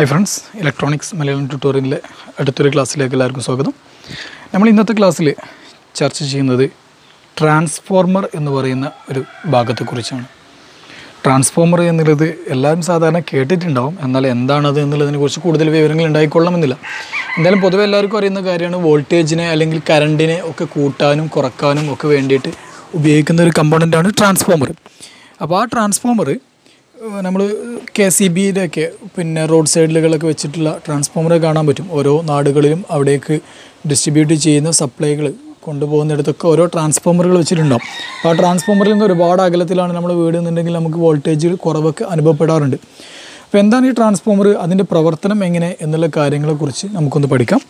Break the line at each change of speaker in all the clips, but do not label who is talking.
Hi friends electronics Malayalam ട്യൂട്ടോറിയലിലെ അടുത്തൊരു ക്ലാസ്സിലേക്ക് എല്ലാവർക്കും സ്വാഗതം. നമ്മൾ ഇന്നത്തെ ക്ലാസ്സിൽ ചർച്ച ചെയ്യുന്നത് ട്രാൻസ്ഫോർമർ എന്ന് പറയുന്ന ഒരു ഭാഗത്തെക്കുറിച്ചാണ്. ട്രാൻസ്ഫോർമർ എന്നുള്ളത് എല്ലാവരും സാധാരണ കേട്ടിട്ടുണ്ടാവും എന്നാൽ എന്താണത് എന്നുള്ളതിനെ കുറിച്ച് കൂടുതൽ വിവരങ്ങൾ ഉണ്ടായിക്കൊള്ളണമെന്നില്ല. എന്തായാലും പൊതുവെ എല്ലാവർക്കും അറിയുന്ന കാര്യമാണ് വോൾട്ടേജിനെ അല്ലെങ്കിൽ കറണ്ടിനെ ഒക്കെ കൂട്ടാനും കുറക്കാനും ഒക്കെ വേണ്ടിയിട്ട് ഉപയോഗിക്കുന്ന ഒരു കമ്പോണന്റാണ് ട്രാൻസ്ഫോമർ അപ്പോൾ ആ ട്രാൻസ്ഫോമർ നമ്മൾ കെ സി ബിയിലൊക്കെ പിന്നെ റോഡ് സൈഡിലുകളൊക്കെ വെച്ചിട്ടുള്ള ട്രാൻസ്ഫോമർ കാണാൻ പറ്റും. ഓരോ നാടുകളിലും അവിടേക്ക് ഡിസ്ട്രിബ്യൂട്ട് ചെയ്യുന്ന സപ്ലൈകൾ കൊണ്ടുപോകുന്നിടത്തൊക്കെ ഓരോ ട്രാൻസ്ഫോമറുകൾ വെച്ചിട്ടുണ്ടാവും. ആ ട്രാൻസ്ഫോമറിൽ നിന്ന് ഒരുപാട് അകലത്തിലാണ് നമ്മൾ വീട് എന്നുണ്ടെങ്കിൽ നമുക്ക് വോൾട്ടേജ് കുറവൊക്കെ അനുഭവപ്പെടാറുണ്ട്. അപ്പോൾ എന്താണ് ഈ ട്രാൻസ്ഫോമർ അതിന്റെ പ്രവർത്തനം എങ്ങനെ എന്നുള്ള കാര്യങ്ങളെക്കുറിച്ച് നമുക്കൊന്ന് പഠിക്കാം.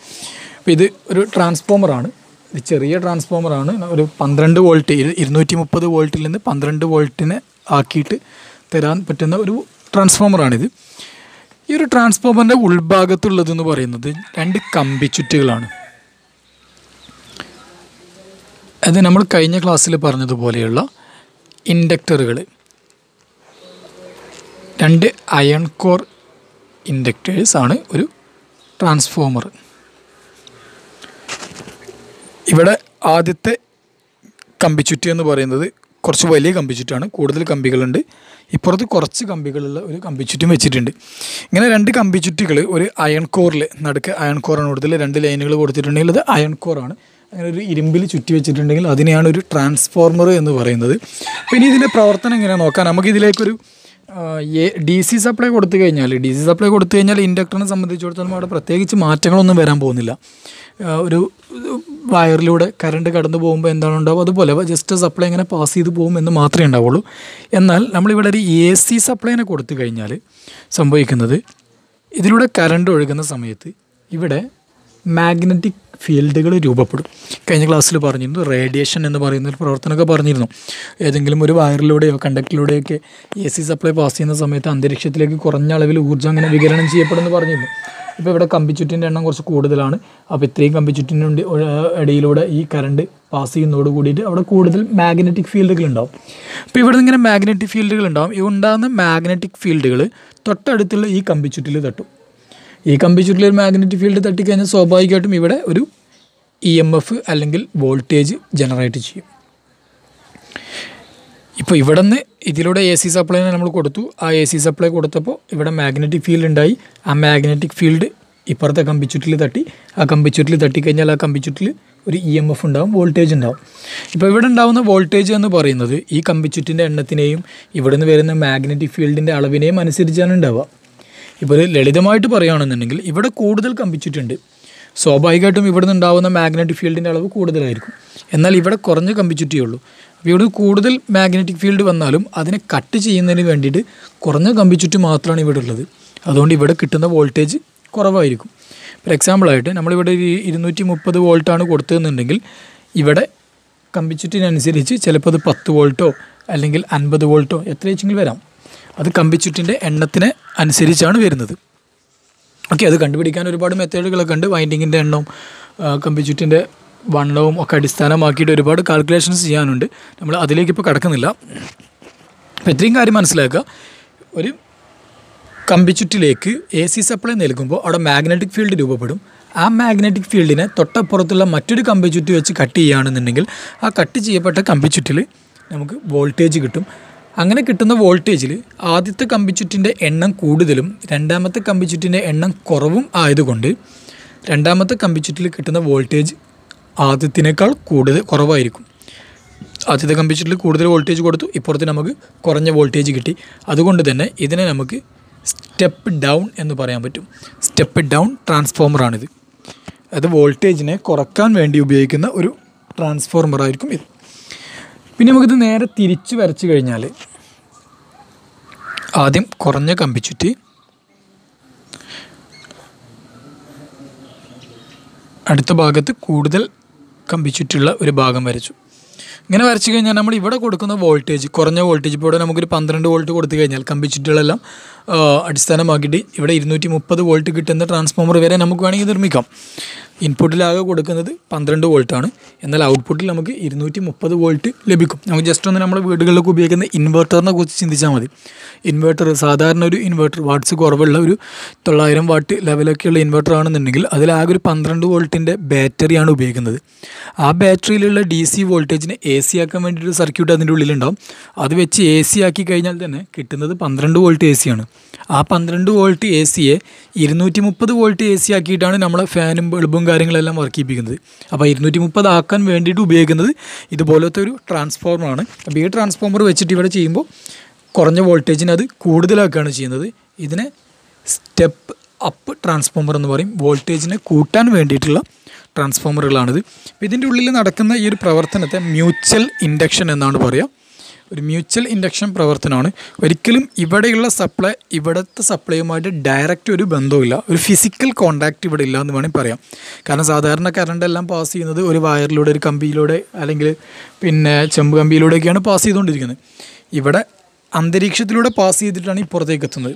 അപ്പോൾ ഇത് ഒരു ട്രാൻസ്ഫോമറാണ് ഇത് ചെറിയ ട്രാൻസ്ഫോമറാണ് ഒരു പന്ത്രണ്ട് വോൾട്ട് ഇരു- ഇരുന്നൂറ്റി മുപ്പത് വോൾട്ടിൽ നിന്ന് പന്ത്രണ്ട് വോൾട്ടിനെ ആക്കിയിട്ട് തരാൻ പറ്റുന്ന ഒരു ട്രാൻസ്ഫോമറാണിത്. ഈ ഒരു ട്രാൻസ്ഫോമറിന്റെ ഉൾഭാഗത്തുള്ളതെന്ന് പറയുന്നത് രണ്ട് കമ്പി ചുറ്റുകളാണ്. അത് നമ്മൾ കഴിഞ്ഞ ക്ലാസ്സിൽ പറഞ്ഞതുപോലെയുള്ള ഇൻഡക്ടറുകൾ. രണ്ട് അയൺ കോർ ഇൻഡക്ടേഴ്സ് ആണ് ഒരു ട്രാൻസ്ഫോമർ. ഇവിടെ ആദ്യത്തെ കമ്പിച്ചുറ്റി എന്ന് പറയുന്നത് കുറച്ച് വലിയ കമ്പിച്ചുറ്റാണ് കൂടുതൽ കമ്പികളുണ്ട്. ഇപ്പുറത്ത് കുറച്ച് കമ്പികളുള്ള ഒരു കമ്പിച്ചുറ്റും വെച്ചിട്ടുണ്ട്. ഇങ്ങനെ രണ്ട് കമ്പിച്ചുറ്റികൾ ഒരു അയൺ കോറിൽ നടുക്ക് അയൺ കോറാണ് കൊടുത്തത് രണ്ട് ലൈനുകൾ കൊടുത്തിട്ടുണ്ടെങ്കിൽ അത് അയൺ കോറാണ് അങ്ങനെ ഒരു ഇരുമ്പിൽ ചുറ്റി വെച്ചിട്ടുണ്ടെങ്കിൽ അതിനെയാണ് ഒരു ട്രാൻസ്ഫോർമർ എന്ന് പറയുന്നത്. പിന്നെ ഇതിന്റെ പ്രവർത്തനം എങ്ങനെയാണ് നോക്കാം. നമുക്കിതിലേക്കൊരു ഡി സി സപ്ലൈ കൊടുത്തു കഴിഞ്ഞാൽ ഡി സി സപ്ലൈ കൊടുത്തു കഴിഞ്ഞാൽ ഇൻഡക്ടറിനെ സംബന്ധിച്ചിടത്തോളം അവിടെ പ്രത്യേകിച്ച് മാറ്റങ്ങളൊന്നും വരാൻ പോകുന്നില്ല. ഒരു വയറിലൂടെ കറണ്ട് കടന്നു പോകുമ്പോൾ എന്താണ് ഉണ്ടാവും അതുപോലെ ജസ്റ്റ് സപ്ലൈ ഇങ്ങനെ പാസ് ചെയ്ത് പോകും എന്ന് മാത്രമേ ഉണ്ടാവുള്ളൂ. എന്നാൽ നമ്മളിവിടെ ഒരു എ സി സപ്ലൈനെ കൊടുത്തു കഴിഞ്ഞാൽ സംഭവിക്കുന്നത് ഇതിലൂടെ കറണ്ട് ഒഴുകുന്ന സമയത്ത് ഇവിടെ മാഗ്നറ്റിക് ഫീൽഡുകൾ രൂപപ്പെടും. കഴിഞ്ഞ ക്ലാസ്സിൽ പറഞ്ഞിരുന്നു റേഡിയേഷൻ എന്ന് പറയുന്ന ഒരു പ്രവർത്തനമൊക്കെ പറഞ്ഞിരുന്നു. ഏതെങ്കിലും ഒരു വയറിലൂടെയോ കണ്ടക്ടറിലൂടെയൊക്കെ എ സി സപ്ലൈ പാസ് ചെയ്യുന്ന സമയത്ത് അന്തരീക്ഷത്തിലേക്ക് കുറഞ്ഞ അളവിൽ ഊർജം അങ്ങനെ വികരണം ചെയ്യപ്പെടുമെന്ന് പറഞ്ഞിരുന്നു. ഇപ്പോൾ ഇവിടെ കമ്പിച്ചുറ്റിന്റെ എണ്ണം കുറച്ച് കൂടുതലാണ്. അപ്പോൾ ഇത്രയും കമ്പിച്ചുറ്റിന്റെ ഇടയിലൂടെ ഈ കറണ്ട് പാസ് ചെയ്യുന്നതോട് കൂടിയിട്ട് അവിടെ കൂടുതൽ മാഗ്നറ്റിക് ഫീൽഡുകൾ ഉണ്ടാവും. അപ്പോൾ ഇവിടെ ഇങ്ങനെ മാഗ്നറ്റിക് ഫീൽഡുകൾ ഉണ്ടാവും. ഈ ഉണ്ടാകുന്ന മാഗ്നറ്റിക് ഫീൽഡുകൾ തൊട്ടടുത്തുള്ള ഈ കമ്പിച്ചുറ്റിൽ തട്ടും. ഈ കമ്പിച്ചുറ്റിൽ ഒരു മാഗ്നറ്റിക് ഫീൽഡ് തട്ടിക്കഴിഞ്ഞാൽ സ്വാഭാവികമായിട്ടും ഇവിടെ ഒരു ഇ എം എഫ് അല്ലെങ്കിൽ വോൾട്ടേജ് ജനറേറ്റ് ചെയ്യും. ഇപ്പോൾ ഇവിടെ നിന്ന് ഇതിലൂടെ എ സി സപ്ലൈനെ നമ്മൾ കൊടുത്തു. ആ എ സി സപ്ലൈ കൊടുത്തപ്പോൾ ഇവിടെ മാഗ്നറ്റിക് ഫീൽഡ് ഉണ്ടായി. ആ മാഗ്നറ്റിക് ഫീൽഡ് ഇപ്പുറത്തെ കമ്പിച്ചുറ്റിൽ തട്ടി. ആ കമ്പിച്ചുറ്റിൽ തട്ടിക്കഴിഞ്ഞാൽ ആ കമ്പിച്ചുറ്റിൽ ഒരു ഇ എം എഫ് ഉണ്ടാവും വോൾട്ടേജ് ഉണ്ടാവും. ഇപ്പോൾ ഇവിടെ ഉണ്ടാകുന്ന വോൾട്ടേജ് എന്ന് പറയുന്നത് ഈ കമ്പിച്ചുറ്റിന്റെ എണ്ണത്തിനെയും ഇവിടെ നിന്ന് വരുന്ന മാഗ്നറ്റിക് ഫീൽഡിന്റെ അളവിനെയും അനുസരിച്ചാണ് ഉണ്ടാവുക. ഇപ്പോൾ ഒരു ലളിതമായിട്ട് പറയുകയാണെന്നുണ്ടെങ്കിൽ ഇവിടെ കൂടുതൽ കമ്പിച്ചുറ്റുണ്ട്. സ്വാഭാവികമായിട്ടും ഇവിടെ നിന്ന് ഉണ്ടാകുന്ന മാഗ്നറ്റിക് ഫീൽഡിന്റെ അളവ് കൂടുതലായിരിക്കും. എന്നാൽ ഇവിടെ കുറഞ്ഞ കമ്പിച്ചുറ്റിയേ ഉള്ളൂ. ഇവിടെ കൂടുതൽ മാഗ്നറ്റിക് ഫീൽഡ് വന്നാലും അതിനെ കട്ട് ചെയ്യുന്നതിന് വേണ്ടിയിട്ട് കുറഞ്ഞ കമ്പി ചുറ്റി മാത്രമാണ് ഇവിടെ ഉള്ളത്. അതുകൊണ്ട് ഇവിടെ കിട്ടുന്ന വോൾട്ടേജ് കുറവായിരിക്കും. ഫോർ എക്സാമ്പിളായിട്ട് നമ്മളിവിടെ ഇരുന്നൂറ്റി മുപ്പത് വോൾട്ടാണ് കൊടുത്തതെന്നുണ്ടെങ്കിൽ ഇവിടെ കമ്പി കമ്പിച്ചുറ്റിനനുസരിച്ച് ചിലപ്പോൾ അത് പത്ത് വോൾട്ടോ അല്ലെങ്കിൽ അൻപത് വോൾട്ടോ എത്ര വെച്ചെങ്കിൽ വരാം. അത് കമ്പിച്ചുറ്റിന്റെ എണ്ണത്തിന് അനുസരിച്ചാണ് വരുന്നത്. ഓക്കെ അത് കണ്ടുപിടിക്കാൻ ഒരുപാട് മെത്തേഡുകളൊക്കെ ഉണ്ട്. വൈൻഡിങ്ങിന്റെ എണ്ണവും കമ്പി കമ്പിച്ചുറ്റിന്റെ വണ്ണവും ഒക്കെ അടിസ്ഥാനമാക്കിയിട്ട് ഒരുപാട് കാൽക്കുലേഷൻസ് ചെയ്യാനുണ്ട്. നമ്മൾ അതിലേക്ക് ഇപ്പോൾ കടക്കുന്നില്ല. അപ്പോൾ ഇത്രയും കാര്യം മനസ്സിലാക്കുക. ഒരു കമ്പിച്ചുറ്റിലേക്ക് എ സി സപ്ലൈ നൽകുമ്പോൾ അവിടെ മാഗ്നറ്റിക് ഫീൽഡ് രൂപപ്പെടും. ആ മാഗ്നറ്റിക് ഫീൽഡിനെ തൊട്ടപ്പുറത്തുള്ള മറ്റൊരു കമ്പിച്ചുറ്റി വെച്ച് കട്ട് ചെയ്യുകയാണെന്നുണ്ടെങ്കിൽ ആ കട്ട് ചെയ്യപ്പെട്ട കമ്പിച്ചുറ്റിൽ നമുക്ക് വോൾട്ടേജ് കിട്ടും. അങ്ങനെ കിട്ടുന്ന വോൾട്ടേജിൽ ആദ്യത്തെ കമ്പിച്ചുറ്റിന്റെ എണ്ണം കൂടുതലും രണ്ടാമത്തെ കമ്പിച്ചുറ്റിന്റെ എണ്ണം കുറവും ആയതുകൊണ്ട് രണ്ടാമത്തെ കമ്പിച്ചുറ്റിൽ കിട്ടുന്ന വോൾട്ടേജ് ആദ്യത്തിനേക്കാൾ കൂടുതൽ കുറവായിരിക്കും. ആദ്യത്തെ കമ്പിച്ചിട്ടിൽ കൂടുതൽ വോൾട്ടേജ് കൊടുത്തു. ഇപ്പുറത്ത് നമുക്ക് കുറഞ്ഞ വോൾട്ടേജ് കിട്ടി. അതുകൊണ്ട് തന്നെ ഇതിനെ നമുക്ക് സ്റ്റെപ്പ് ഡൗൺ എന്ന് പറയാൻ പറ്റും. സ്റ്റെപ്പ് ഡൗൺ ട്രാൻസ്ഫോമറാണിത് അത് വോൾട്ടേജിനെ കുറയ്ക്കാൻ വേണ്ടി ഉപയോഗിക്കുന്ന ഒരു ട്രാൻസ്ഫോർമർ ആയിരിക്കും ഇത്. പിന്നെ നമുക്കിത് നേരെ തിരിച്ച് വരച്ച് കഴിഞ്ഞാൽ ആദ്യം കുറഞ്ഞ കമ്പിച്ചുറ്റി അടുത്ത ഭാഗത്ത് കൂടുതൽ കമ്പിച്ചുറ്റുള്ള ഒരു ഭാഗം വരച്ചു. ഇങ്ങനെ വരച്ചു കഴിഞ്ഞാൽ നമ്മൾ ഇവിടെ കൊടുക്കുന്ന വോൾട്ടേജ് കുറഞ്ഞ വോൾട്ടേജ് ഇപ്പോൾ ഇവിടെ നമുക്കൊരു പന്ത്രണ്ട് വോൾട്ട് കൊടുത്തു കഴിഞ്ഞാൽ കമ്പിച്ചിട്ടുകളെല്ലാം അടിസ്ഥാനമാക്കിയിട്ട് ഇവിടെ ഇരുന്നൂറ്റി മുപ്പത് വോൾട്ട് കിട്ടുന്ന ട്രാൻസ്ഫോമർ വരെ നമുക്ക് വേണമെങ്കിൽ നിർമ്മിക്കാം. ഇൻപുട്ടിലാകെ കൊടുക്കുന്നത് പന്ത്രണ്ട് വോൾട്ടാണ്. എന്നാൽ ഔട്ട്പുട്ടിൽ നമുക്ക് ഇരുന്നൂറ്റി മുപ്പത് വോൾട്ട് ലഭിക്കും. നമുക്ക് ജസ്റ്റ് ഒന്ന് നമ്മുടെ വീടുകളിലൊക്കെ ഉപയോഗിക്കുന്ന ഇൻവെർട്ടറിനെ കുറിച്ച് ചിന്തിച്ചാൽ മതി. ഇൻവെർട്ടർ സാധാരണ ഒരു ഇൻവെർട്ടർ വാട്ട്സ് കുറവുള്ള ഒരു തൊള്ളായിരം വാട്ട് ലെവലൊക്കെയുള്ള ഇൻവെർട്ടർ ആണെന്നുണ്ടെങ്കിൽ അതിലാകെ ഒരു പന്ത്രണ്ട് വോൾട്ടിന്റെ ബാറ്ററിയാണ് ഉപയോഗിക്കുന്നത്. ആ ബാറ്ററിയിലുള്ള ഡി സി വോൾട്ടേജിനെ എ സി ആക്കാൻ വേണ്ടിയിട്ട് സർക്യൂട്ട് അതിന്റെ ഉള്ളിലുണ്ടാവും. അത് വെച്ച് എ സി ആക്കി കഴിഞ്ഞാൽ തന്നെ കിട്ടുന്നത് പന്ത്രണ്ട് വോൾട്ട് എ സിയാണ് ആ പന്ത്രണ്ട് വോൾട്ട് എ സിയെ ഇരുന്നൂറ്റി മുപ്പത് വോൾട്ട് എ സി ആക്കിയിട്ടാണ് നമ്മളെ ഫാനും ബൾബും കാര്യങ്ങളെല്ലാം വർക്ക് ചെയ്യിപ്പിക്കുന്നത് അപ്പോൾ ഇരുന്നൂറ്റി മുപ്പത് ആക്കാൻ വേണ്ടിയിട്ട് ഉപയോഗിക്കുന്നത് ഇതുപോലത്തെ ഒരു ട്രാൻസ്ഫോർമറാണ് അപ്പോൾ ഈ ട്രാൻസ്ഫോർമർ വെച്ചിട്ട് ഇവിടെ ചെയ്യുമ്പോൾ കുറഞ്ഞ വോൾട്ടേജിന് അത് കൂടുതലാക്കുകയാണ് ചെയ്യുന്നത്. ഇതിനെ സ്റ്റെപ്പ് അപ്പ് ട്രാൻസ്ഫോമർ എന്ന് പറയും. വോൾട്ടേജിനെ കൂട്ടാൻ വേണ്ടിയിട്ടുള്ള ട്രാൻസ്ഫോമറുകളാണിത് ഇതിന്റെ ഉള്ളിൽ നടക്കുന്ന ഈ ഒരു പ്രവർത്തനത്തെ മ്യൂച്വൽ ഇൻഡക്ഷൻ എന്നാണ് പറയുക ഒരു മ്യൂച്വൽ ഇൻഡക്ഷൻ പ്രവർത്തനമാണ്. ഒരിക്കലും ഇവിടെയുള്ള സപ്ലൈ ഇവിടുത്തെ സപ്ലൈയുമായിട്ട് ഡയറക്റ്റ് ഒരു ബന്ധവുമില്ല. ഒരു ഫിസിക്കൽ കോണ്ടാക്റ്റ് ഇവിടെ ഇല്ല എന്ന് വേണമെങ്കിൽ പറയാം. കാരണം സാധാരണ കറണ്ട് എല്ലാം പാസ് ചെയ്യുന്നത് ഒരു വയറിലൂടെ ഒരു കമ്പിയിലൂടെ അല്ലെങ്കിൽ പിന്നെ ചെമ്പ് കമ്പിയിലൂടെയൊക്കെയാണ് പാസ് ചെയ്തുകൊണ്ടിരിക്കുന്നത്. ഇവിടെ അന്തരീക്ഷത്തിലൂടെ പാസ് ചെയ്തിട്ടാണ് ഈ പുറത്തേക്ക് എത്തുന്നത്.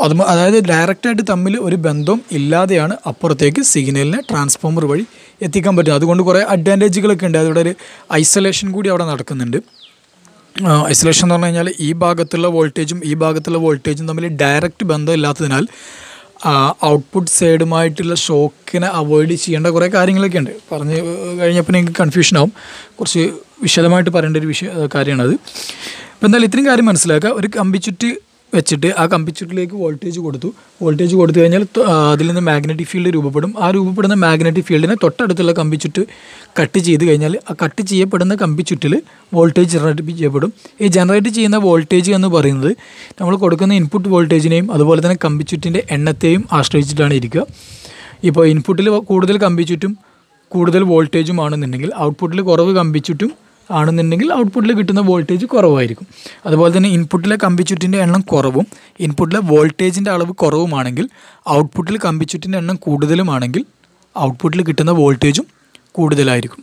അത് അതായത് ഡയറക്റ്റായിട്ട് തമ്മിൽ ഒരു ബന്ധം ഇല്ലാതെയാണ് അപ്പുറത്തേക്ക് സിഗ്നലിനെ ട്രാൻസ്ഫോമർ വഴി എത്തിക്കാൻ പറ്റും അതുകൊണ്ട് കുറേ അഡ്വാന്റേജുകളൊക്കെ ഉണ്ട്. അതിവിടെ ഒരു ഐസൊലേഷൻ കൂടി അവിടെ നടക്കുന്നുണ്ട്. ഐസൊലേഷൻ എന്ന് പറഞ്ഞു കഴിഞ്ഞാൽ ഈ ഭാഗത്തുള്ള വോൾട്ടേജും ഈ ഭാഗത്തുള്ള വോൾട്ടേജും തമ്മിൽ ഡയറക്റ്റ് ബന്ധമില്ലാത്തതിനാൽ ഔട്ട്പുട്ട് സൈഡുമായിട്ടുള്ള ഷോക്കിനെ അവോയ്ഡ് ചെയ്യേണ്ട കുറേ കാര്യങ്ങളൊക്കെ ഉണ്ട്. പറഞ്ഞ് കഴിഞ്ഞപ്പോൾ നിങ്ങൾക്ക് കൺഫ്യൂഷൻ ആവും. കുറച്ച് വിശദമായിട്ട് പറയേണ്ട ഒരു വിഷയ കാര്യമാണത്. അപ്പോൾ എന്തായാലും ഇത്രയും കാര്യം മനസ്സിലാക്കുക. ഒരു കമ്പിച്ചുറ്റ് വെച്ചിട്ട് ആ കമ്പിച്ചുട്ടിലേക്ക് വോൾട്ടേജ് കൊടുത്തു. വോൾട്ടേജ് കൊടുത്തു കഴിഞ്ഞാൽ അതിൽ നിന്ന് മാഗ്നറ്റിക് ഫീൽഡ് രൂപപ്പെടും. ആ രൂപപ്പെടുന്ന മാഗ്നറ്റിക് ഫീൽഡിനെ തൊട്ടടുത്തുള്ള കമ്പിച്ചുട്ട് കട്ട് ചെയ്ത് കഴിഞ്ഞാൽ ആ കട്ട് ചെയ്യപ്പെടുന്ന കമ്പിച്ചുറ്റിൽ വോൾട്ടേജ് ജനറേറ്റ് ചെയ്യപ്പെടും. ഈ ജനറേറ്റ് ചെയ്യുന്ന വോൾട്ടേജ് എന്ന് പറയുന്നത് നമ്മൾ കൊടുക്കുന്ന ഇൻപുട്ട് വോൾട്ടേജിനെയും അതുപോലെ തന്നെ കമ്പിച്ചുട്ടിന്റെ എണ്ണത്തെയും ആശ്രയിച്ചിട്ടാണ് ഇരിക്കുക. ഇപ്പോൾ ഇൻപുട്ടിൽ കൂടുതൽ കമ്പിച്ചുറ്റും കൂടുതൽ വോൾട്ടേജുമാണെന്നുണ്ടെങ്കിൽ ഔട്ട്പുട്ടിൽ കുറവ് കമ്പിച്ചുറ്റും ആണെന്നുണ്ടെങ്കിൽ ഔട്ട്പുട്ടിൽ കിട്ടുന്ന വോൾട്ടേജ് കുറവായിരിക്കും. അതുപോലെ തന്നെ ഇൻപുട്ടിലെ കമ്പിച്ചുറ്റിന്റെ എണ്ണം കുറവും ഇൻപുട്ടിലെ വോൾട്ടേജിന്റെ അളവ് കുറവുമാണെങ്കിൽ ഔട്ട്പുട്ടിൽ കമ്പിച്ചുറ്റിന്റെ എണ്ണം കൂടുതലുമാണെങ്കിൽ ഔട്ട്പുട്ടിൽ കിട്ടുന്ന വോൾട്ടേജും കൂടുതലായിരിക്കും.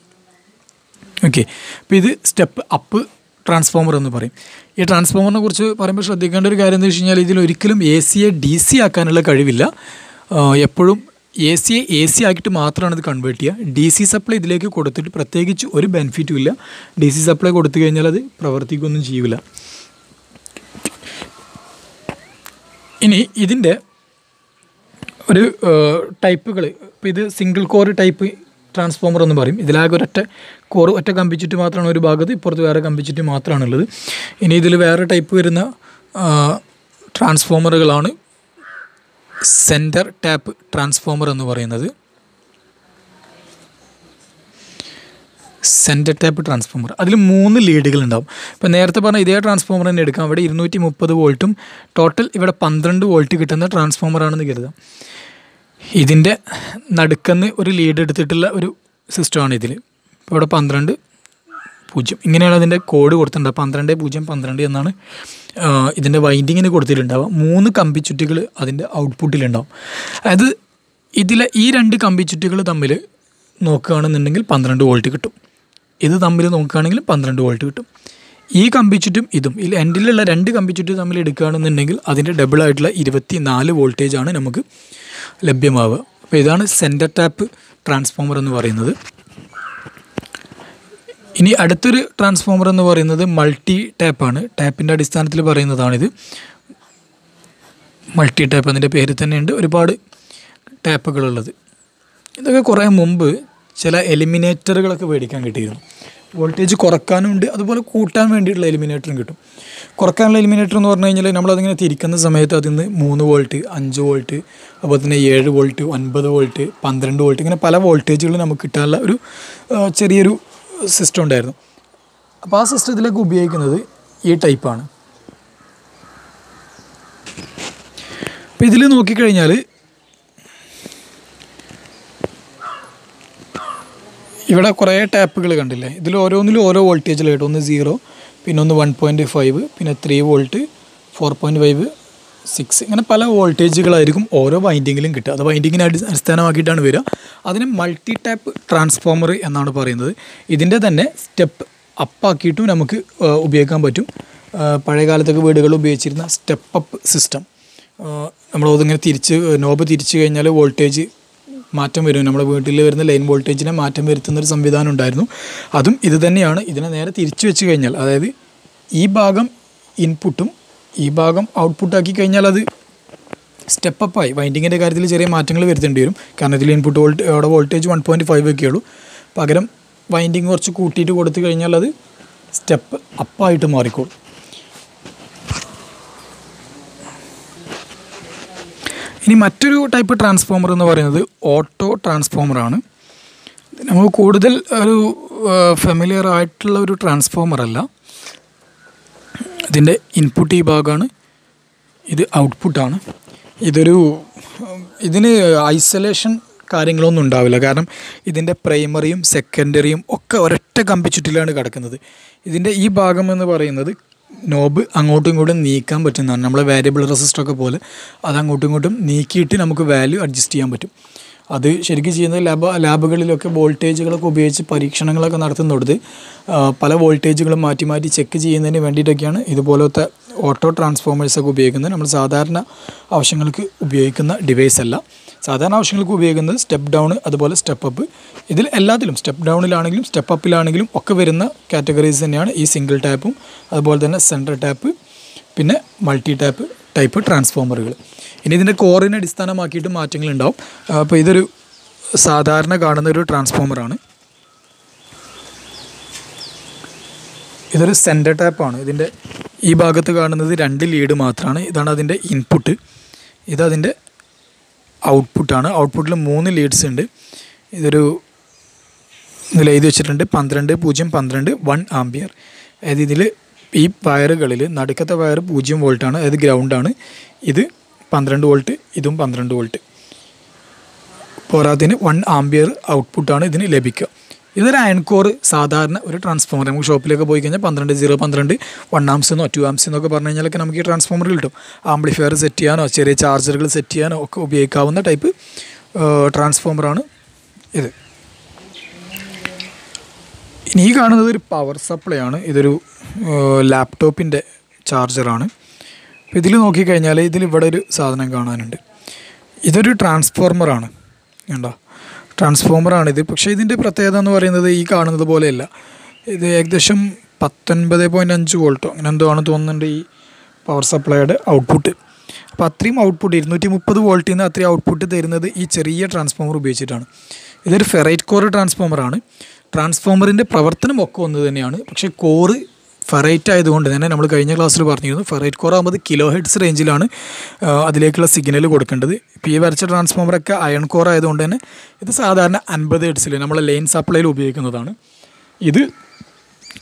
ഓക്കെ അപ്പോൾ ഇത് സ്റ്റെപ്പ് അപ്പ് ട്രാൻസ്ഫോമർ എന്ന് പറയും. ഈ ട്രാൻസ്ഫോമറിനെ കുറിച്ച് പറയുമ്പോൾ ശ്രദ്ധിക്കേണ്ട ഒരു കാര്യം എന്താ വെച്ച് കഴിഞ്ഞാൽ ഇതിൽ ഒരിക്കലും എ സിയെ ഡി സി ആക്കാനുള്ള കഴിവില്ല. എപ്പോഴും എ സിയെ എ സി ആക്കിയിട്ട് മാത്രമാണ് ഇത് കൺവേർട്ട് ചെയ്യുക ഡി സി സപ്ലൈ ഇതിലേക്ക് കൊടുത്തിട്ട് പ്രത്യേകിച്ച് ഒരു ബെനിഫിറ്റും ഇല്ല. ഡി സി സപ്ലൈ കൊടുത്തു കഴിഞ്ഞാൽ അത് പ്രവർത്തിക്കുകയൊന്നും ചെയ്യില്ല ഇനി ഇതിന്റെ ഒരു ടൈപ്പുകൾ ഇപ്പോൾ ഇത് സിംഗിൾ കോർ ടൈപ്പ് ട്രാൻസ്ഫോമർ എന്ന് പറയും. ഇതിലാകെ ഒരൊറ്റ കോർ ഒറ്റ കമ്പിച്ചിട്ട് മാത്രമാണ് ഒരു ഭാഗത്ത് ഇപ്പുറത്ത് വേറെ കമ്പിച്ചിട്ട് മാത്രമാണുള്ളത് ഇനി ഇതിൽ വേറെ ടൈപ്പ് വരുന്ന ട്രാൻസ്ഫോമറുകളാണ് സെന്റർ ടാപ്പ് ട്രാൻസ്ഫോമർ എന്ന് പറയുന്നത് സെന്റർ ടാപ്പ് ട്രാൻസ്ഫോമർ. അതിൽ മൂന്ന് ലീഡുകൾ ഉണ്ടാവും. ഇപ്പോൾ നേരത്തെ പറഞ്ഞ ഇതേ ട്രാൻസ്ഫോമർ തന്നെ എടുക്കാം. ഇവിടെ ഇരുന്നൂറ്റി മുപ്പത് വോൾട്ടും ടോട്ടൽ ഇവിടെ പന്ത്രണ്ട് വോൾട്ട് കിട്ടുന്ന ട്രാൻസ്ഫോമറാണെന്ന് കരുതാം ഇതിന്റെ നടുക്കെന്ന് ഒരു ലീഡ് എടുത്തിട്ടുള്ള ഒരു സിസ്റ്റമാണ് ഇതിൽ ഇപ്പോൾ ഇവിടെ പന്ത്രണ്ട് പൂജ്യം. ഇങ്ങനെയാണ് അതിന്റെ കോഡ് കൊടുത്തിട്ടുണ്ടാവുക. പന്ത്രണ്ട് പൂജ്യം പന്ത്രണ്ട് എന്നാണ് ഇതിന്റെ വൈൻഡിങ്ങിന് കൊടുത്തിട്ടുണ്ടാവുക മൂന്ന് കമ്പിച്ചുറ്റുകൾ അതിന്റെ ഔട്ട്പുട്ടിലുണ്ടാവും അതായത് ഇതിലെ ഈ രണ്ട് കമ്പിച്ചുറ്റുകൾ തമ്മിൽ നോക്കുകയാണെന്നുണ്ടെങ്കിൽ പന്ത്രണ്ട് വോൾട്ട് കിട്ടും. ഇത് തമ്മിൽ നോക്കുകയാണെങ്കിൽ പന്ത്രണ്ട് വോൾട്ട് കിട്ടും. ഈ കമ്പിച്ചുറ്റും ഇതും ഇതിൽ എൻഡിലുള്ള രണ്ട് കമ്പിച്ചുറ്റും തമ്മിൽ എടുക്കുകയാണെന്നുണ്ടെങ്കിൽ അതിന്റെ ഡബിൾ ആയിട്ടുള്ള ഇരുപത്തി നാല് വോൾട്ടേജാണ് നമുക്ക് ലഭ്യമാവുക. അപ്പോൾ ഇതാണ് സെന്റർ ടാപ്പ് ട്രാൻസ്ഫോമർ എന്ന് പറയുന്നത്. ഇനി അടുത്തൊരു ട്രാൻസ്ഫോമർ എന്ന് പറയുന്നത് മൾട്ടി ടാപ്പാണ് ടാപ്പിന്റെ അടിസ്ഥാനത്തിൽ പറയുന്നതാണിത്. മൾട്ടി ടാപ്പ് അതിന്റെ പേര് തന്നെയുണ്ട് ഒരുപാട് ടാപ്പുകളുള്ളത് ഇതൊക്കെ കുറേ മുമ്പ് ചില എലിമിനേറ്ററുകളൊക്കെ മേടിക്കാൻ കിട്ടിയിരുന്നു. വോൾട്ടേജ് കുറക്കാനുണ്ട് അതുപോലെ കൂട്ടാൻ വേണ്ടിയിട്ടുള്ള എലിമിനേറ്ററും കിട്ടും. കുറക്കാനുള്ള എലിമിനേറ്റർ എന്ന് പറഞ്ഞു കഴിഞ്ഞാൽ നമ്മളതിങ്ങനെ തിരിക്കുന്ന സമയത്ത് അതിൽ നിന്ന് മൂന്ന് വോൾട്ട് അഞ്ച് വോൾട്ട് അതുപോലെ തന്നെ ഏഴ് വോൾട്ട് ഒൻപത് വോൾട്ട് പന്ത്രണ്ട് വോൾട്ട് ഇങ്ങനെ പല വോൾട്ടേജുകൾ നമുക്ക് കിട്ടാനുള്ള ഒരു ചെറിയൊരു സിസ്റ്റം ഉണ്ടായിരുന്നു. അപ്പോൾ ആ സിസ്റ്റത്തിലേക്ക് ഉപയോഗിക്കുന്നത് ഈ ടൈപ്പാണ് അപ്പോൾ ഇതിൽ നോക്കിക്കഴിഞ്ഞാൽ ഇവിടെ കുറേ ടാപ്പുകൾ കണ്ടില്ലേ? ഇതിൽ ഓരോന്നിലും ഓരോ വോൾട്ടേജിലായിട്ട് ഒന്ന് സീറോ പിന്നെ ഒന്ന് വൺ പോയിന്റ് ഫൈവ് പിന്നെ three volt four point five six ഇങ്ങനെ പല വോൾട്ടേജുകളായിരിക്കും ഓരോ വൈൻഡിങ്ങിലും കിട്ടുക. അത് വൈൻഡിങ്ങിനെ അടി അടിസ്ഥാനമാക്കിയിട്ടാണ് വരിക. അതിന് മൾട്ടി ടാപ്പ് ട്രാൻസ്ഫോമർ എന്നാണ് പറയുന്നത്. ഇതിന്റെ തന്നെ സ്റ്റെപ്പ് അപ്പാക്കിയിട്ടും നമുക്ക് ഉപയോഗിക്കാൻ പറ്റും. പഴയ കാലത്തൊക്കെ വീടുകളിൽ ഉപയോഗിച്ചിരുന്ന സ്റ്റെപ്പ് അപ്പ് സിസ്റ്റം നമ്മൾ അതിങ്ങനെ തിരിച്ച് നോബ് തിരിച്ചു കഴിഞ്ഞാൽ വോൾട്ടേജ് മാറ്റം വരും. നമ്മുടെ വീട്ടിൽ വരുന്ന ലൈൻ വോൾട്ടേജിനെ മാറ്റം വരുത്തുന്ന ഒരു സംവിധാനം ഉണ്ടായിരുന്നു. അതും ഇത് തന്നെയാണ്. ഇതിനെ നേരെ തിരിച്ചു വെച്ച് കഴിഞ്ഞാൽ അതായത് ഈ ഭാഗം ഇൻപുട്ടും ഈ ഭാഗം ഔട്ട്പുട്ടാക്കി കഴിഞ്ഞാൽ അത് സ്റ്റെപ്പ് അപ്പായി വൈൻഡിങ്ങിന്റെ കാര്യത്തിൽ ചെറിയ മാറ്റങ്ങൾ വരുത്തേണ്ടി വരും. കാരണം ഇതിൽ ഇൻപുട്ട് വോൾട്ട് അവിടെ വോൾട്ടേജ് വൺ പോയിന്റ് ഫൈവ് ഒക്കെ ഉള്ളൂ. പകരം വൈൻഡിങ് കുറച്ച് കൂട്ടിയിട്ട് കൊടുത്തു കഴിഞ്ഞാൽ അത് സ്റ്റെപ്പ് അപ്പായിട്ട് മാറിക്കോളും. ഇനി മറ്റൊരു ടൈപ്പ് ട്രാൻസ്ഫോമർ എന്ന് പറയുന്നത് ഓട്ടോ ട്രാൻസ്ഫോമറാണ് നമുക്ക് കൂടുതൽ ഒരു ഫെമിലിയർ ആയിട്ടുള്ള ഒരു ട്രാൻസ്ഫോമർ അല്ല. ഇതിന്റെ ഇൻപുട്ട് ഈ ഭാഗമാണ്. ഇത് ഔട്ട്പുട്ടാണ് ഇതൊരു ഇതിന് ഐസൊലേഷൻ കാര്യങ്ങളൊന്നും ഉണ്ടാവില്ല. കാരണം ഇതിന്റെ പ്രൈമറിയും സെക്കൻഡറിയും ഒക്കെ ഒരൊറ്റ കമ്പി ചുറ്റിലാണ് കിടക്കുന്നത്. ഇതിന്റെ ഈ ഭാഗം എന്ന് പറയുന്നത് നോബ് അങ്ങോട്ടും ഇങ്ങോട്ടും നീക്കാൻ പറ്റുന്നതാണ്. നമ്മളെ വേരിയബിൾ റെസിസ്റ്ററൊക്കെ പോലെ അത് അങ്ങോട്ടും ഇങ്ങോട്ടും നീക്കിയിട്ട് നമുക്ക് വാല്യൂ അഡ്ജസ്റ്റ് ചെയ്യാൻ പറ്റും. അത് ശരിക്കും ചെയ്യുന്നത് ലാബ് ലാബുകളിലൊക്കെ വോൾട്ടേജുകളൊക്കെ ഉപയോഗിച്ച് പരീക്ഷണങ്ങളൊക്കെ നടത്തുന്നിടത്ത് പല വോൾട്ടേജുകളും മാറ്റി മാറ്റി ചെക്ക് ചെയ്യുന്നതിന് വേണ്ടിയിട്ടൊക്കെയാണ് ഇതുപോലത്തെ ഓട്ടോ ട്രാൻസ്ഫോമേഴ്സൊക്കെ ഉപയോഗിക്കുന്നത്. നമ്മൾ സാധാരണ ആവശ്യങ്ങൾക്ക് ഉപയോഗിക്കുന്ന ഡിവൈസ് അല്ല. സാധാരണ ആവശ്യങ്ങൾക്ക് ഉപയോഗിക്കുന്നത് സ്റ്റെപ്പ് ഡൗൺ അതുപോലെ സ്റ്റെപ്പ് അപ്പ് ഇതിൽ എല്ലാത്തിലും സ്റ്റെപ്പ് ഡൗണിലാണെങ്കിലും സ്റ്റെപ്പ് അപ്പിലാണെങ്കിലും ഒക്കെ വരുന്ന കാറ്റഗറീസ് തന്നെയാണ് ഈ സിംഗിൾ ടാപ്പും അതുപോലെ തന്നെ സെൻട്രൽ ടാപ്പ് പിന്നെ മൾട്ടി ടാപ്പ് ടൈപ്പ് ട്രാൻസ്ഫോമറുകൾ. ഇനി ഇതിന്റെ കോറിനെ അടിസ്ഥാനമാക്കിയിട്ട് മാറ്റങ്ങൾ ഉണ്ടാവും. അപ്പോൾ ഇതൊരു സാധാരണ കാണുന്ന ഒരു ട്രാൻസ്ഫോമറാണ് ഇതൊരു സെന്റർ ടാപ്പാണ് ഇതിന്റെ ഈ ഭാഗത്ത് കാണുന്നത് രണ്ട് ലീഡ് മാത്രമാണ് ഇതാണ് അതിന്റെ ഇൻപുട്ട് ഇതതിന്റെ ഔട്ട്പുട്ടാണ് ഔട്ട്പുട്ടിൽ മൂന്ന് ലീഡ്സ് ഉണ്ട്. ഇതൊരു ഇതിൽ എഴുതി വെച്ചിട്ടുണ്ട്. പന്ത്രണ്ട് പൂജ്യം പന്ത്രണ്ട് വൺ ആംബിയർ അതായത് ഇതിൽ ഈ വയറുകളിൽ നടുക്കത്തെ വയർ പൂജ്യം വോൾട്ടാണ് അതായത് ഗ്രൗണ്ടാണ്. ഇത് പന്ത്രണ്ട് വോൾട്ട് ഇതും പന്ത്രണ്ട് വോൾട്ട്. പോരാത്തിന് വൺ ആംബിയർ ഔട്ട്പുട്ടാണ് ഇതിന് ലഭിക്കുക. ഇതൊരു അയൺ കോർ സാധാരണ ഒരു ട്രാൻസ്ഫോമർ. നമുക്ക് ഷോപ്പിലൊക്കെ പോയി കഴിഞ്ഞാൽ പന്ത്രണ്ട് സീറോ പന്ത്രണ്ട് വൺ ആംസ് എന്നോ ടു ആംസ് എന്നൊക്കെ പറഞ്ഞു കഴിഞ്ഞാലൊക്കെ നമുക്ക് ഈ ട്രാൻസ്ഫോമർ കിട്ടും. ആംപ്ലിഫയർ സെറ്റ് ചെയ്യാനോ ചെറിയ ചാർജറുകൾ സെറ്റ് ചെയ്യാനോ ഒക്കെ ഉപയോഗിക്കാവുന്ന ടൈപ്പ് ട്രാൻസ്ഫോമറാണ് ഇത്. ഇനി ഈ കാണുന്നത് ഒരു പവർ സപ്ലൈ ആണ്. ഇതൊരു ലാപ്ടോപ്പിന്റെ ചാർജറാണ് അപ്പോൾ ഇതിൽ നോക്കിക്കഴിഞ്ഞാൽ ഇതിൽ ഇവിടെ ഒരു സാധനം കാണാനുണ്ട്. ഇതൊരു ട്രാൻസ്ഫോർമറാണ് കണ്ടോ? ട്രാൻസ്ഫോമറാണിത് പക്ഷേ ഇതിന്റെ പ്രത്യേകത എന്ന് പറയുന്നത് ഈ കാണുന്നത് പോലെയല്ല. ഇത് ഏകദേശം പത്തൊൻപത് പോയിന്റ് അഞ്ച് വോൾട്ടോ. അങ്ങനെ എന്തോ ആണ് തോന്നുന്നുണ്ട് ഈ പവർ സപ്ലൈയുടെ ഔട്ട്പുട്ട് അപ്പോൾ അത്രയും ഔട്ട്പുട്ട് ഇരുന്നൂറ്റി മുപ്പത് വോൾട്ടിൽ നിന്ന് അത്രയും ഔട്ട്പുട്ട് തരുന്നത് ഈ ചെറിയ ട്രാൻസ്ഫോമർ ഉപയോഗിച്ചിട്ടാണ്. ഇതൊരു ഫെറൈറ്റ് കോർ ട്രാൻസ്ഫോമറാണ് ട്രാൻസ്ഫോമറിന്റെ പ്രവർത്തനം ഒക്കെ ഒന്ന് തന്നെയാണ്. പക്ഷേ കോറ് ഫെറൈറ്റ് ആയതുകൊണ്ട് തന്നെ നമ്മൾ കഴിഞ്ഞ ക്ലാസ്സിൽ പറഞ്ഞിരുന്നു ഫെറൈറ്റ് കോർ ആകുമ്പോൾ കിലോ ഹെഡ്സ് റേഞ്ചിലാണ് അതിലേക്കുള്ള സിഗ്നൽ കൊടുക്കേണ്ടത്. ഇപ്പോൾ ഈ വരച്ച ട്രാൻസ്ഫോമറൊക്കെ അയൺ കോർ ആയതുകൊണ്ട് തന്നെ ഇത് സാധാരണ അൻപത് ഹെഡ്സിൽ നമ്മൾ ലൈൻ സപ്ലൈയിൽ ഉപയോഗിക്കുന്നതാണ്. ഇത്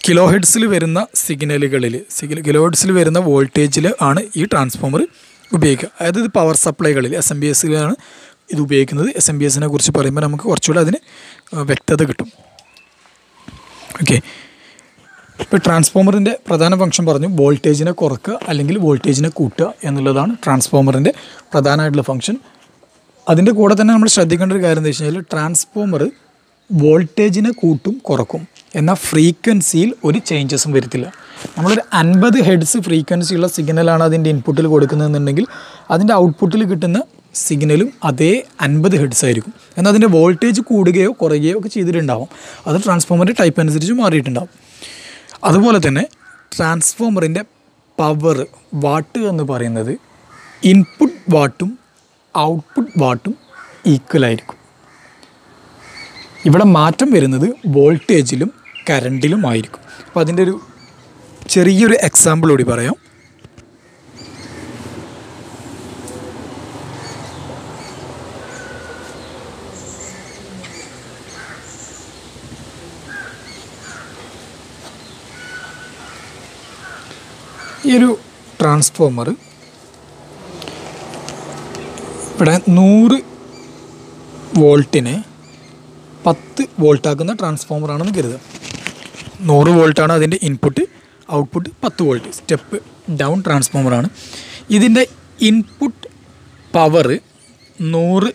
കിലോ ഹെഡ്സിൽ വരുന്ന സിഗ്നലുകളിൽ സിഗ്നൽ കിലോ ഹെഡ്സിൽ വരുന്ന വോൾട്ടേജിൽ ആണ് ഈ ട്രാൻസ്ഫോമർ ഉപയോഗിക്കുക. അതായത് ഇത് പവർ സപ്ലൈകളിൽ എസ് എം ബി എസിലാണ് ഇത് ഉപയോഗിക്കുന്നത്. എസ് എം ബി എസിനെ കുറിച്ച് പറയുമ്പോൾ നമുക്ക് കുറച്ചുകൂടെ അതിന് വ്യക്തത കിട്ടും. ഓക്കെ ഇപ്പോൾ ട്രാൻസ്ഫോമറിന്റെ പ്രധാന ഫംഗ്ഷൻ പറഞ്ഞു വോൾട്ടേജിനെ കുറക്കുക അല്ലെങ്കിൽ വോൾട്ടേജിനെ കൂട്ടുക എന്നുള്ളതാണ് ട്രാൻസ്ഫോമറിന്റെ പ്രധാനമായിട്ടുള്ള ഫംഗ്ഷൻ അതിന്റെ കൂടെ തന്നെ നമ്മൾ ശ്രദ്ധിക്കേണ്ട ഒരു കാര്യം എന്താ വെച്ച് കഴിഞ്ഞാൽ ട്രാൻസ്ഫോമർ വോൾട്ടേജിനെ കൂട്ടും കുറക്കും. എന്നാൽ ഫ്രീക്വൻസിയിൽ ഒരു ചേഞ്ചസും വരുത്തില്ല. നമ്മളൊരു അൻപത് ഹെഡ്സ് ഫ്രീക്വൻസിയുള്ള സിഗ്നലാണ് അതിന്റെ ഇൻപുട്ടിൽ കൊടുക്കുന്നതെന്നുണ്ടെങ്കിൽ അതിന്റെ ഔട്ട്പുട്ടിൽ കിട്ടുന്ന സിഗ്നലും അതേ അൻപത് ഹെഡ്സ് ആയിരിക്കും. എന്നാൽ അതിന്റെ വോൾട്ടേജ് കൂടുകയോ കുറയുകയോ ഒക്കെ ചെയ്തിട്ടുണ്ടാവും. അത് ട്രാൻസ്ഫോമറിന്റെ ടൈപ്പ് അനുസരിച്ച് മാറിയിട്ടുണ്ടാവും. അതുപോലെ തന്നെ ട്രാൻസ്ഫോമറിന്റെ പവർ വാട്ട് എന്ന് പറയുന്നത് ഇൻപുട്ട് വാട്ടും ഔട്ട്പുട്ട് വാട്ടും ഈക്വൽ ആയിരിക്കും. ഇവിടെ മാറ്റം വരുന്നത് വോൾട്ടേജിലും കരണ്ടിലും ആയിരിക്കും. അപ്പോൾ അതിന്റെ ഒരു ചെറിയൊരു എക്സാമ്പിൾ കൂടി പറയാം. ഈ ഒരു ട്രാൻസ്ഫോമർ ഇവിടെ നൂറ് വോൾട്ടിനെ പത്ത് വോൾട്ടാക്കുന്ന ട്രാൻസ്ഫോമറാണെന്ന് കരുതുക. നൂറ് വോൾട്ടാണ് അതിന്റെ ഇൻപുട്ട് ഔട്ട്പുട്ട് പത്ത് വോൾട്ട് സ്റ്റെപ്പ് ഡൗൺ ട്രാൻസ്ഫോമറാണ്. ഇതിന്റെ ഇൻപുട്ട് പവർ നൂറ്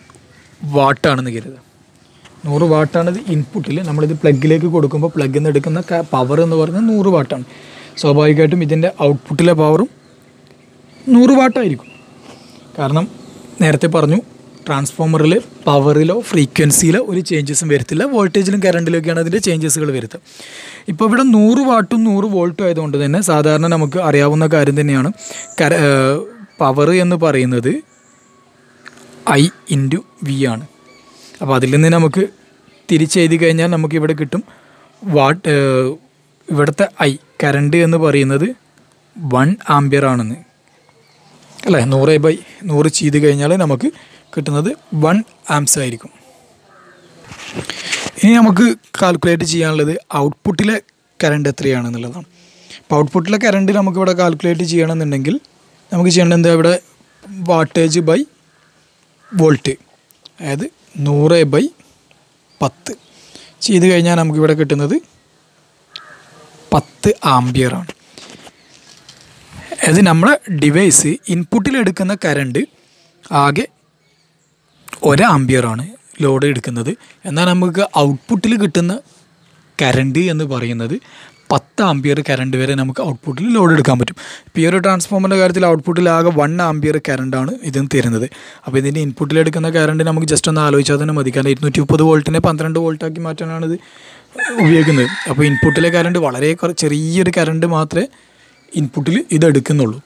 വാട്ടാണെന്ന് കരുതുക. നൂറ് വാട്ടാണ് ഇത് ഇൻപുട്ടിൽ നമ്മളിത് പ്ലഗിലേക്ക് കൊടുക്കുമ്പോൾ പ്ലഗിൽ നിന്ന് എടുക്കുന്ന പവർ എന്ന് പറയുന്നത് നൂറ് വാട്ടാണ്. സ്വാഭാവികമായിട്ടും ഇതിന്റെ ഔട്ട്പുട്ടിലെ പവറും നൂറ് വാട്ടായിരിക്കും കാരണം നേരത്തെ പറഞ്ഞു ട്രാൻസ്ഫോമറിൽ പവറിലോ ഫ്രീക്വൻസിയിലോ ഒരു ചേഞ്ചസും വരത്തില്ല വോൾട്ടേജിലും കറണ്ടിലൊക്കെയാണ് അതിന്റെ ചേഞ്ചസുകൾ വരുത്തുക. ഇപ്പോൾ ഇവിടെ നൂറ് വാട്ടും നൂറ് വോൾട്ടും ആയതുകൊണ്ട് തന്നെ സാധാരണ നമുക്ക് അറിയാവുന്ന കാര്യം തന്നെയാണ്. കര പവർ എന്ന് പറയുന്നത് ഐ ഇന്റു വി ആണ്. അപ്പോൾ അതിൽ നിന്ന് നമുക്ക് തിരിച്ചെഴുതി കഴിഞ്ഞാൽ നമുക്ക് ഇവിടെ കിട്ടും വാട്ട് ഇവിടുത്തെ ഐ കറണ്ട് എന്ന് പറയുന്നത് വൺ ആംബിയർ ആണെന്ന്. അല്ലേ? നൂറ് ബൈ നൂറ് ചെയ്ത് കഴിഞ്ഞാൽ നമുക്ക് കിട്ടുന്നത് വൺ ആംസ് ആയിരിക്കും. ഇനി നമുക്ക് കാൽക്കുലേറ്റ് ചെയ്യാനുള്ളത് ഔട്ട്പുട്ടിലെ കറണ്ട് എത്രയാണെന്നുള്ളതാണ്. അപ്പോൾ ഔട്ട്പുട്ടിലെ കറണ്ട് നമുക്കിവിടെ കാൽക്കുലേറ്റ് ചെയ്യണമെന്നുണ്ടെങ്കിൽ നമുക്ക് ചെയ്യേണ്ടത് എന്താ? ഇവിടെ വാട്ടേജ് ബൈ വോൾട്ട് അതായത് നൂറ് ബൈ പത്ത്. ചെയ്ത് കഴിഞ്ഞാൽ നമുക്കിവിടെ കിട്ടുന്നത് പത്ത് ആംബിയറാണ് അത് നമ്മളെ ഡിവൈസ് ഇൻപുട്ടിലെടുക്കുന്ന കറണ്ട് ആകെ ഒരു ആംബിയറാണ് ലോഡ് എടുക്കുന്നത്. എന്നാൽ നമുക്ക് ഔട്ട്പുട്ടിൽ കിട്ടുന്ന കറണ്ട് എന്ന് പറയുന്നത് പത്ത് ആംബിയർ കറണ്ട് വരെ നമുക്ക് ഔട്ട്പുട്ടിൽ ലോഡ് എടുക്കാൻ പറ്റും. ഇപ്പോൾ ഈ ഒരു ട്രാൻസ്ഫോമറിന്റെ കാര്യത്തിൽ ഔട്ട്പുട്ടിൽ ആകെ വൺ ആംബിയർ കറണ്ടാണ് ഇതിന് തരുന്നത്. അപ്പോൾ ഇതിന്റെ ഇൻപുട്ടിൽ എടുക്കുന്ന കറണ്ട് നമുക്ക് ജസ്റ്റ് ഒന്ന് ആലോചിച്ചാൽ തന്നെ മതി. കാരണം ഇരുന്നൂറ്റി മുപ്പത് വോൾട്ടിനെ പന്ത്രണ്ട് വോൾട്ടാക്കി മാറ്റാനാണിത്. ഉപയോഗിക്കുന്നത്. അപ്പോൾ ഇൻപുട്ടിലെ കറണ്ട് വളരെ ചെറിയൊരു കറണ്ട് മാത്രമേ ഇൻപുട്ടിൽ ഇത് എടുക്കുന്നുള്ളൂ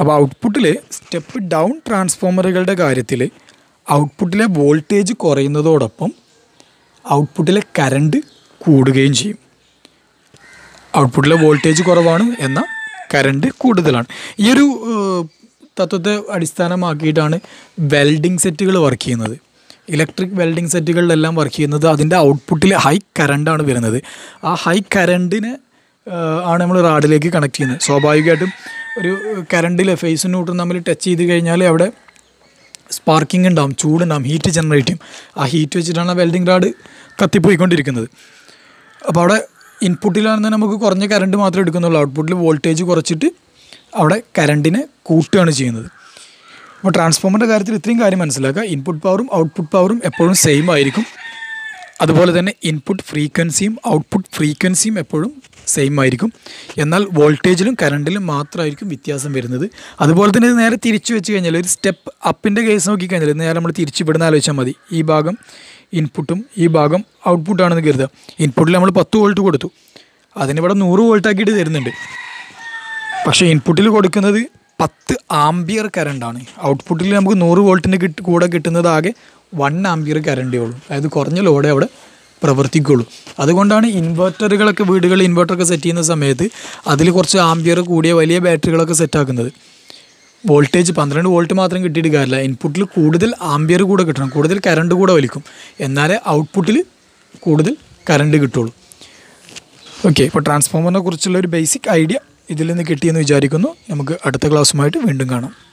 അപ്പോൾ ഔട്ട്പുട്ടിൽ സ്റ്റെപ്പ് ഡൗൺ ട്രാൻസ്ഫോമറുകളുടെ കാര്യത്തിൽ ഔട്ട്പുട്ടിലെ വോൾട്ടേജ് കുറയുന്നതോടൊപ്പം ഔട്ട്പുട്ടിലെ കറണ്ട് കൂടുകയും ചെയ്യും. ഔട്ട്പുട്ടിലെ വോൾട്ടേജ് കുറവാണ് എന്നാൽ കറണ്ട് കൂടുതലാണ്. ഈ ഒരു തത്വത്തെ അടിസ്ഥാനമാക്കിയിട്ടാണ് വെൽഡിംഗ് സെറ്റുകൾ വർക്ക് ചെയ്യുന്നത്. ഇലക്ട്രിക് വെൽഡിംഗ് സെറ്റുകളിലെല്ലാം വർക്ക് ചെയ്യുന്നത് അതിന്റെ ഔട്ട്പുട്ടിൽ ഹൈ കറണ്ടാണ് വരുന്നത്. ആ ഹൈ കറണ്ടിന് ആണ് നമ്മൾ റാഡിലേക്ക് കണക്ട് ചെയ്യുന്നത്. സ്വാഭാവികമായിട്ടും ഒരു കറണ്ടിൽ ഫേസും ന്യൂട്രും തമ്മിൽ ടച്ച് ചെയ്ത് കഴിഞ്ഞാൽ അവിടെ സ്പാർക്കിംഗ് ഉണ്ടാവും ചൂടുണ്ടാവും ഹീറ്റ് ജനറേറ്റ് ചെയ്യും. ആ ഹീറ്റ് വെച്ചിട്ടാണ് വെൽഡിംഗ് റാഡ് കത്തിപ്പോയിക്കൊണ്ടിരിക്കുന്നത്. അപ്പോൾ അവിടെ ഇൻപുട്ടിലാണെന്ന് നമുക്ക് കുറഞ്ഞ കറണ്ട് മാത്രമേ എടുക്കുന്നുള്ളൂ. ഔട്ട്പുട്ടിൽ വോൾട്ടേജ് കുറച്ചിട്ട് അവിടെ കറണ്ടിനെ കൂട്ടുകയാണ് ചെയ്യുന്നത്. അപ്പോൾ ട്രാൻസ്ഫോമറിന്റെ കാര്യത്തിൽ ഇത്രയും കാര്യം മനസ്സിലാക്കുക. ഇൻപുട്ട് പവറും ഔട്ട്പുട്ട് പവറും എപ്പോഴും സെയിം ആയിരിക്കും. അതുപോലെ തന്നെ ഇൻപുട്ട് ഫ്രീക്വൻസിയും ഔട്ട്പുട്ട് ഫ്രീക്വൻസിയും എപ്പോഴും സെയിം ആയിരിക്കും. എന്നാൽ വോൾട്ടേജിലും കറണ്ടിലും മാത്രമായിരിക്കും വ്യത്യാസം വരുന്നത്. അതുപോലെ തന്നെ ഇത് നേരെ തിരിച്ചു വെച്ച് കഴിഞ്ഞാൽ ഒരു സ്റ്റെപ്പ് അപ്പിന്റെ കേസ് നോക്കിക്കഴിഞ്ഞാൽ നേരെ നമ്മൾ തിരിച്ചു വിടുന്ന ആലോചിച്ചാൽ മതി. ഈ ഭാഗം ഇൻപുട്ടും ഈ ഭാഗം ഔട്ട്പുട്ടാണെന്ന് കരുതുക. ഇൻപുട്ടിൽ നമ്മൾ പത്ത് വോൾട്ട് കൊടുത്തു. അതിനിവിടെ നൂറ് വോൾട്ടാക്കിയിട്ട് തരുന്നുണ്ട്. പക്ഷേ ഇൻപുട്ടിൽ കൊടുക്കുന്നത് പത്ത് ആംബിയർ കറണ്ടാണ് ഔട്ട്പുട്ടിൽ നമുക്ക് നൂറ് വോൾട്ടിന്റെ കിട്ട് കൂടെ കിട്ടുന്നത് ആകെ വൺ ആംബിയർ കറണ്ടേ ഉള്ളൂ. അതായത് കുറഞ്ഞ ലോഡേ അവിടെ പ്രവർത്തിക്കുള്ളൂ. അതുകൊണ്ടാണ് ഇൻവെർട്ടറുകളൊക്കെ വീടുകളിൽ ഇൻവെർട്ടറൊക്കെ സെറ്റ് ചെയ്യുന്ന സമയത്ത് അതിൽ കുറച്ച് ആംബിയർ കൂടിയ വലിയ ബാറ്ററികളൊക്കെ സെറ്റാക്കുന്നത് വോൾട്ടേജ് പന്ത്രണ്ട് വോൾട്ട് മാത്രം കിട്ടിയിട്ട് കാര്യമില്ല. ഇൻപുട്ടിൽ കൂടുതൽ ആംബിയർ കൂടെ കിട്ടണം. കൂടുതൽ കറണ്ട് കൂടെ വലിക്കും. എന്നാലേ ഔട്ട്പുട്ടിൽ കൂടുതൽ കറണ്ട് കിട്ടുള്ളൂ. ഓക്കെ ഇപ്പോൾ ട്രാൻസ്ഫോമറിനെ കുറിച്ചുള്ള ഒരു ബേസിക് ഐഡിയ ഇതിൽ നിന്ന് കിട്ടിയെന്ന് വിചാരിക്കുന്നു. നമുക്ക് അടുത്ത ക്ലാസ്സുമായിട്ട് വീണ്ടും കാണാം.